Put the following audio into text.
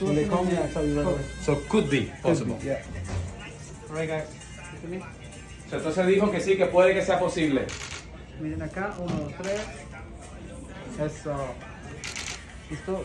When they call me, I tell you right away. So could be possible. Could be, Yeah. Alright guys. So, entonces dijo que sí, que puede que sea posible. Miren acá, uno, dos, tres. Eso. ¿Listo?